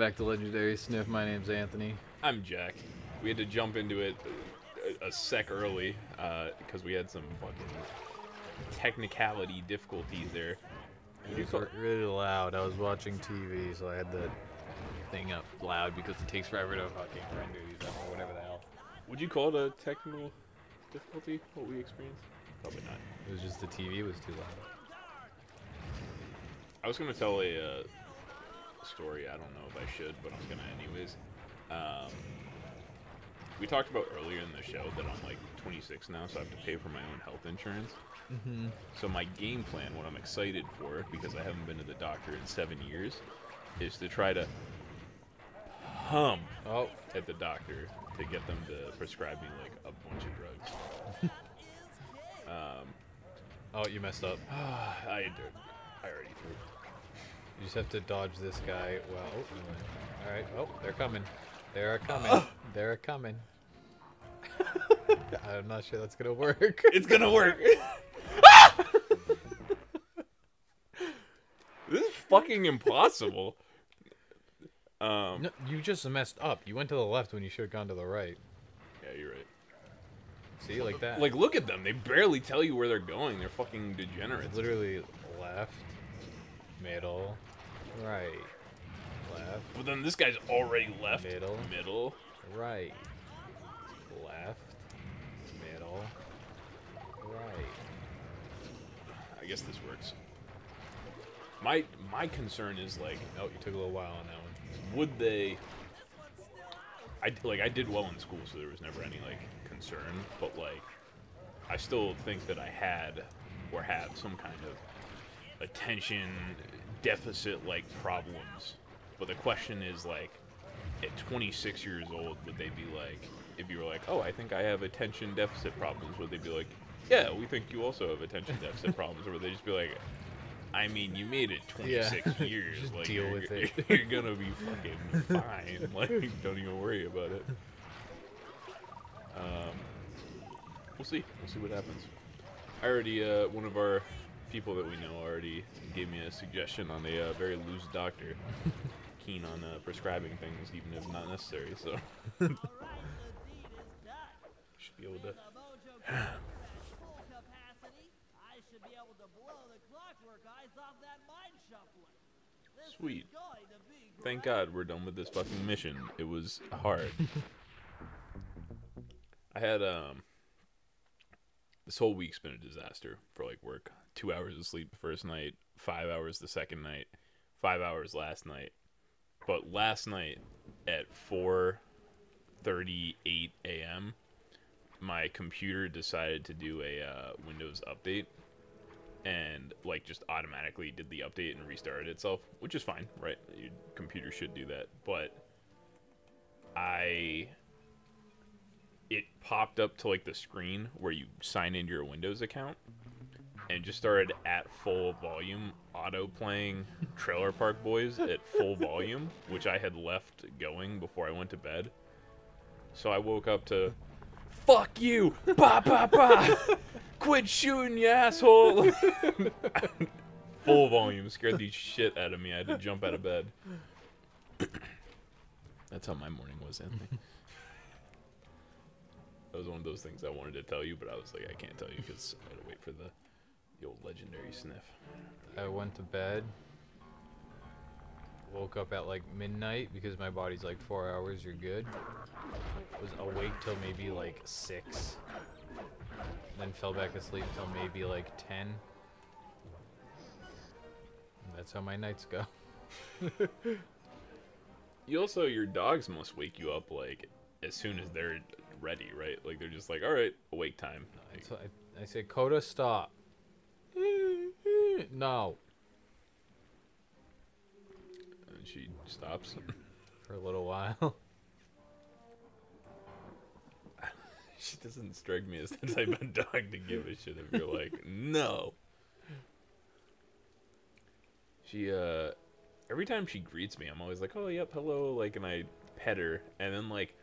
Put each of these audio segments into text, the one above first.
back to Legendary Sniff. My name's Anthony. I'm Jack. We had to jump into it a, a sec early because we had some fucking technicality difficulties there. It was really loud. I was watching TV, so I had the thing up loud because it takes forever to fucking render these up or whatever the hell. Would you call it a technical difficulty? What we experienced? Probably not. It was just the TV was too loud. I was gonna tell a uh, story. I don't know if I should, but I'm gonna anyways. Um, we talked about earlier in the show that I'm like 26 now, so I have to pay for my own health insurance. Mm-hmm. So my game plan, what I'm excited for, because I haven't been to the doctor in seven years, is to try to hump Oh, at the doctor to get them to prescribe me like a bunch of drugs. um, oh, you messed up. I. I already threw. You just have to dodge this guy. Well, oh, all right. Oh, they're coming. They're coming. They're coming. I'm not sure that's gonna work. It's gonna work. this is fucking impossible. Um, No, you just messed up. You went to the left when you should have gone to the right. yeah, you're right. See, like that. Like, look at them. They barely tell you where they're going. They're fucking degenerates. It's literally left, middle, right, left, But then this guy's already left. Middle. Middle. right, left, middle, right. I guess this works. My my concern is like, Oh, you took a little while on that one. would they? I like I did well in school, so there was never any like concern. But like, I still think that I had or have some kind of attention deficit like problems. But the question is like, at 26 years old, would they be like, if you were like, oh, I think I have attention deficit problems, would they be like, yeah, we think you also have attention deficit problems, or would they just be like, I mean, you made it 26 years, Just like deal you're, with it. you're gonna be fucking fine. Like, don't even worry about it. Um, we'll see. We'll see what happens. I already, uh, one of our people that we know already gave me a suggestion on a uh, very loose doctor, keen on uh, prescribing things, even if not necessary. So should be able to. Sweet. Thank God we're done with this fucking mission. It was hard. I had um this whole week's been a disaster for like work. Two hours of sleep the first night, five hours the second night, five hours last night. But last night at four thirty eight AM, my computer decided to do a uh, Windows update and like just automatically did the update and restarted itself, which is fine, right? Your computer should do that. But I it popped up to like the screen where you sign into your Windows account and just started at full volume auto playing Trailer Park Boys at full volume, which I had left going before I went to bed. So I woke up to fuck you, ba ba ba, quit shooting, you asshole. full volume scared the shit out of me. I had to jump out of bed. That's how my morning was, Anthony. That was one of those things I wanted to tell you, but I was like, I can't tell you because I had to wait for the, the old legendary sniff. I went to bed. Woke up at like midnight because my body's like four hours. You're good. Was awake till maybe like six. Then fell back asleep till maybe like ten. That's how my nights go. You also, your dogs must wake you up like as soon as they're ready, right? Like they're just like, all right, awake time. Like, I, I say, Coda, stop. No. and she stops. For a little while. she doesn't strike me as the type of dog to give a shit if you're like, no. She, uh, every time she greets me, I'm always like, oh, yep, hello, like, and I pet her, and then, like,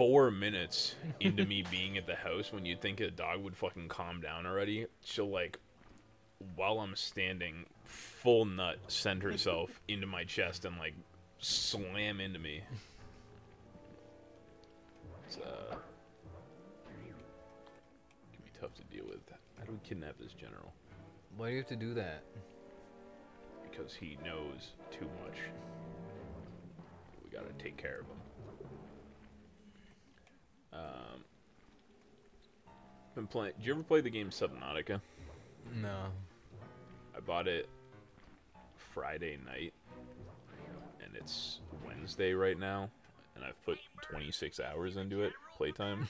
four minutes into me being at the house when you'd think a dog would fucking calm down already, she'll, like, while I'm standing, full nut send herself into my chest and like slam into me. It's uh, can be tough to deal with. How do we kidnap this general? Why do you have to do that? Because he knows too much. We gotta take care of him. Um, been playing. Did you ever play the game Subnautica? No. I bought it Friday night, and it's Wednesday right now, and I've put 26 hours into it playtime.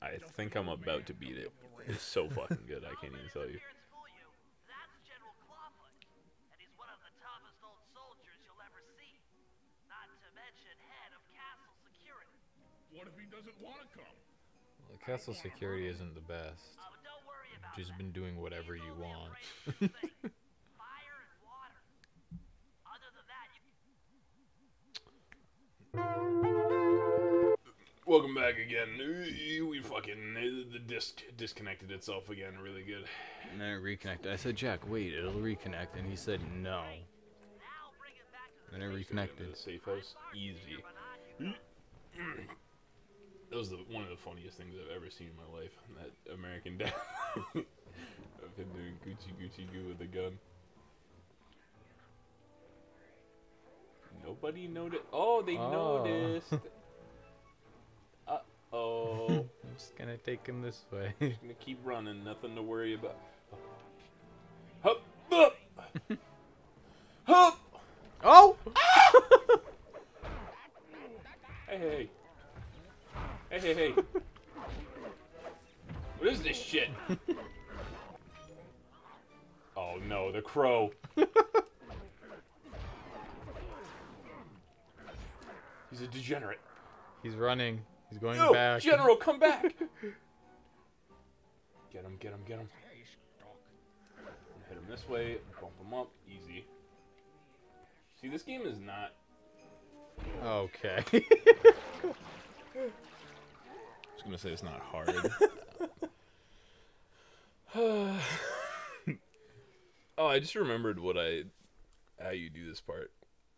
I think I'm about to beat it. It's so fucking good. I can't even tell you. What if he doesn't want to come? Well, castle security isn't the best. But don't worry about Just that. been doing whatever He's you want. afraid of two things, Fire and water. Other than that, you Welcome back again. We fucking the disc disconnected itself again. Really good. And then it reconnected. I said, Jack, wait, it'll reconnect. And he said, no. now bring it back to the Then it reconnected. the safe house, easy. That was the, one of the funniest things I've ever seen in my life. That American dad of him doing Gucci Gucci goo with a gun. Nobody noticed. Oh, they Oh. noticed. Uh oh. I'm just gonna take him this way. gonna keep running. Nothing to worry about. Hup, hup, hup. oh! Hey, hey, hey. Hey, hey, hey. what is this shit? oh no, the crow. He's a degenerate. He's running. He's going No, back. General, come back. get him, get him, get him. Hit him this way, bump him up, easy. See, this game is not. Okay. Was gonna say it's not hard. oh, I just remembered what I, how you do this part.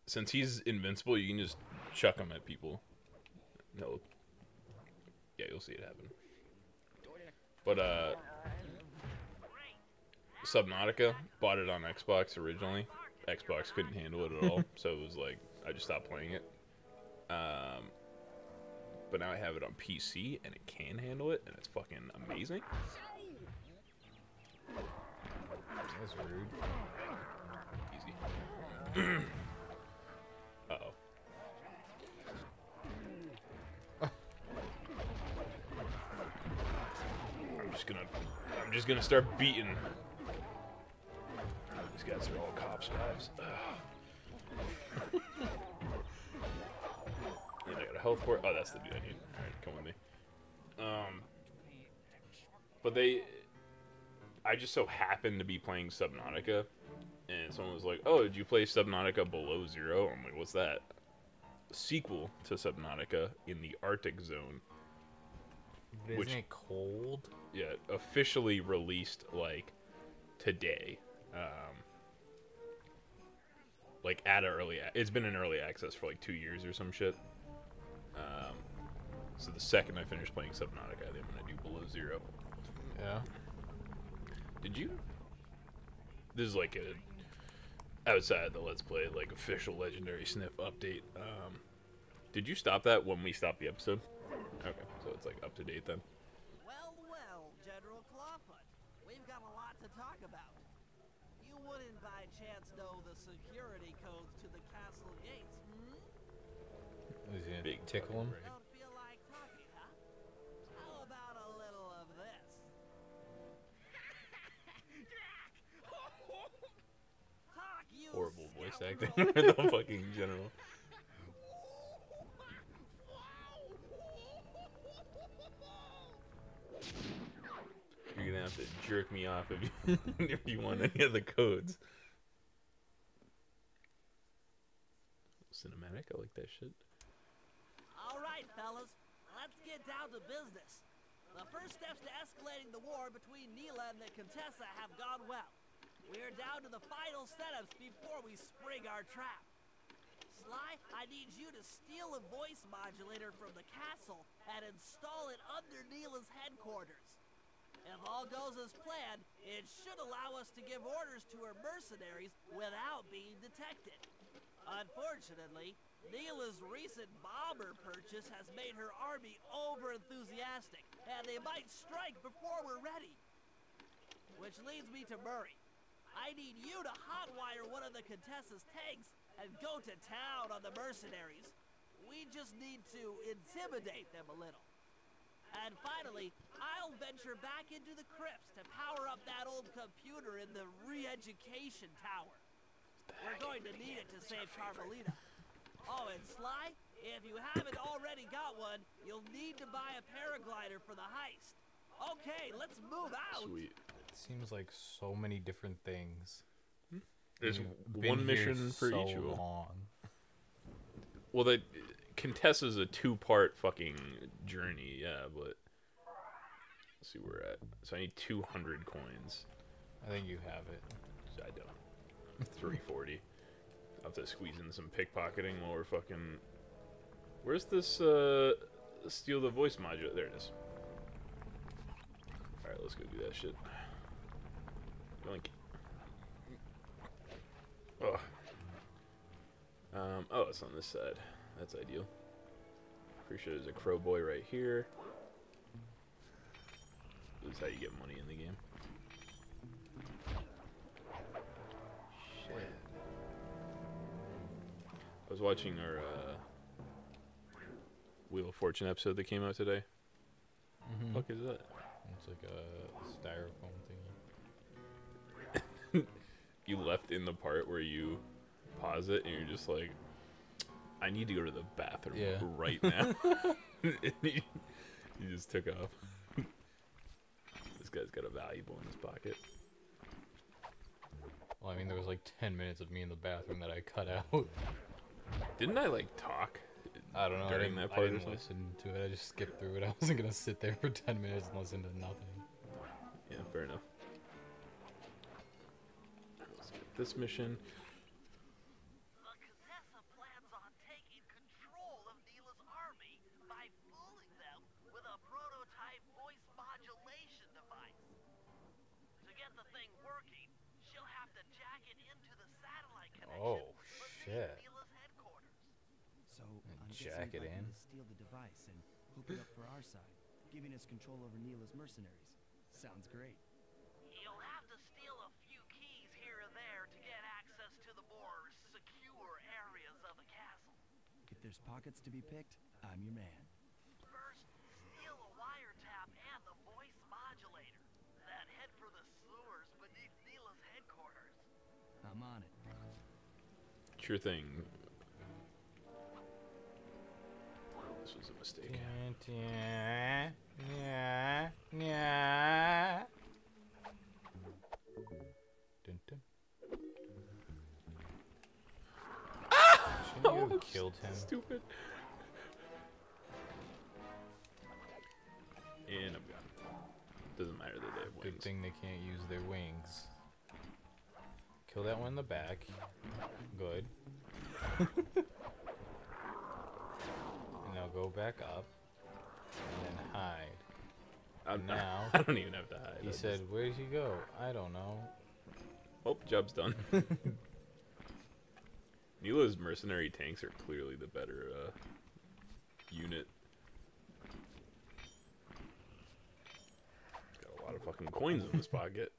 Since he's invincible, you can just chuck him at people. No. Yeah, you'll see it happen. But uh, Subnautica bought it on Xbox originally. Xbox couldn't handle it at all, so it was like I just stopped playing it. Um, but now I have it on PC and it can handle it, and it's fucking amazing. That's rude. Easy. uh oh. I'm just gonna, I'm just gonna start beating. These guys are all cops' wives. Ugh. and I got a health port. Oh, that's the dude I need. All right, come with me. Um, but they, I just so happened to be playing Subnautica, and someone was like, "Oh, did you play Subnautica Below Zero? I'm like, "What's that?" sequel to Subnautica in the Arctic Zone. Isn't Which- it cold? Yeah, officially released like today. Um, like at a early, it's been in early access for like two years or some shit. Um, so the second I finish playing Subnautica, I think I'm gonna do Below Zero. Yeah. Did you? This is like a outside the Let's Play like official legendary sniff update. Um, did you stop that when we stopped the episode? Okay, so it's like up to date then. Well, well, General Clawfoot. We've got a lot to talk about. You wouldn't by chance know the security codes to the castle gates? Is he gonna Big tickle him? brain. Don't feel like talking, huh? How about a little of this? Talk, you Horrible voice acting for the fucking general. You're gonna have to jerk me off if you if you want any of the codes. Cinematic, I like that shit. Right, fellas, let's get down to business. The first steps to escalating the war between Neyla and the Contessa have gone well. We're down to the final setups before we spring our trap. Sly, I need you to steal a voice modulator from the castle and install it under Neyla's headquarters. If all goes as planned, it should allow us to give orders to her mercenaries without being detected. Unfortunately, Neyla's recent bomber purchase has made her army over enthusiastic, and they might strike before we're ready. Which leads me to Murray. I need you to hotwire one of the Contessa's tanks and go to town on the mercenaries. We just need to intimidate them a little. And finally, I'll venture back into the crypts to power up that old computer in the re-education tower. We're going to need it to save Carmelita. Oh, and Sly, if you haven't already got one, you'll need to buy a paraglider for the heist. Okay, let's move out. Sweet. It seems like so many different things. There's You've been one here mission for so each of them. long. Well, the Contessa's a two-part fucking journey, yeah, but let's see where we're at. So I need 200 coins. I think you have it. I don't. 340. Have to squeeze in some pickpocketing while we're fucking. Where's this uh steal the voice module? There it is. Alright, let's go do that shit. Oh. Um, oh, it's on this side. That's ideal. Pretty sure there's a crow boy right here. This is how you get money in the game. Was watching our uh, Wheel of Fortune episode that came out today. Mhm. Fuck is that? It's like a styrofoam thingy. You left in the part where you pause it and you're just like, I need to go to the bathroom Yeah. right now. you just took off. this guy's got a valuable in his pocket. Well, I mean, there was like 10 minutes of me in the bathroom that I cut out. Didn't I like talk? I don't know. I During didn't, that part I didn't listen to it. I just skipped through it. I wasn't gonna sit there for 10 minutes and listen to nothing. Yeah, fair enough. Let's get this mission. The Contessa plans on taking control of Neyla's army by fooling them with a prototype voice modulation device. To get the thing working, she'll have to jack it into the satellite connection Oh, shit. Neyla's headquarters. So I'm jack it in. me to steal the device and hook it up for our side, giving us control over Neyla's mercenaries. Sounds great. You'll have to steal a few keys here and there to get access to the more secure areas of the castle. If there's pockets to be picked, I'm your man. First, steal a wiretap and the voice modulator. Then head for the sewers beneath Neyla's headquarters. I'm on it. Sure thing. This was a mistake. Yeah, yeah, yeah. Dun, dun. Shouldn't you have oh, killed him? Stupid. And I'm gone. Doesn't matter that they have Good thing they can't use their wings. Kill that one in the back. Good. go back up. And then hide. I'm now- I don't even have to hide. He I said, just- Where'd he go? I don't know. "Oh, job's done." Neyla's mercenary tanks are clearly the better uh, unit. Got a lot of fucking coins in this pocket.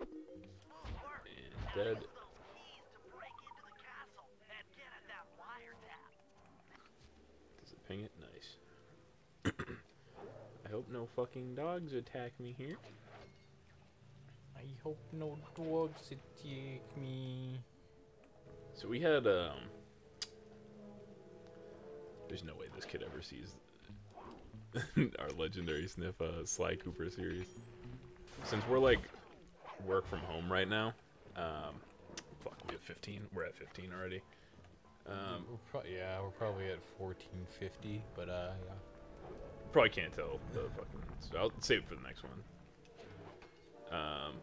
And dead. use those keys to break into the castle and get at that wiretap. Does it ping it? Nice. I hope no fucking dogs attack me here. I hope no dogs attack me. So we had um There's no way this kid ever sees our legendary sniff uh, Sly Cooper series. Since we're like work from home right now, um fuck we have 15. We're at 15 already. Um We're yeah, we're probably at 1450, but uh, yeah. Probably can't tell the fucking. So I'll save it for the next one. Um,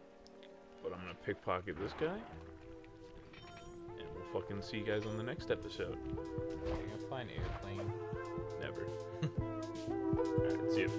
but I'm gonna pickpocket this guy, and we'll fucking see you guys on the next episode. Are you gonna fly an airplane? Never. Alright, see you.